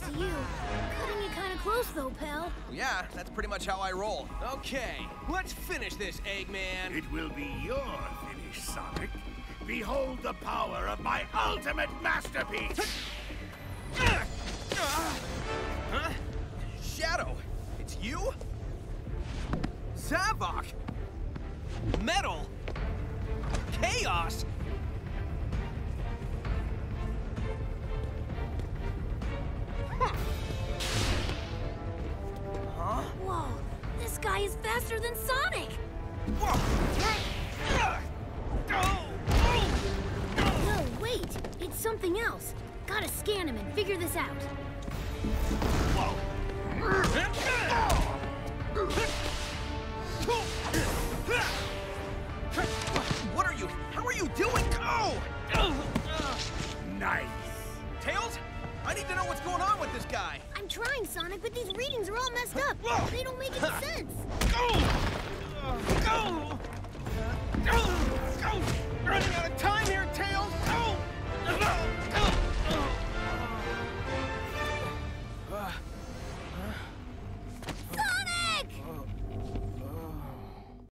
to you. Cutting it kind of close, though, pal. Yeah, that's pretty much how I roll. Okay, let's finish this, Eggman. It will be your finish, Sonic. Behold the power of my ultimate masterpiece! Huh? Shadow, it's you? Zavok? Metal? Chaos? Guy is faster than Sonic! No, wait! It's something else. Gotta scan him and figure this out. What are you? How are you doing? Oh! Nice. Tails? I need to know what's going on with this guy. Trying, Sonic, but these readings are all messed up. They don't make any sense. Running out of time here, Tails!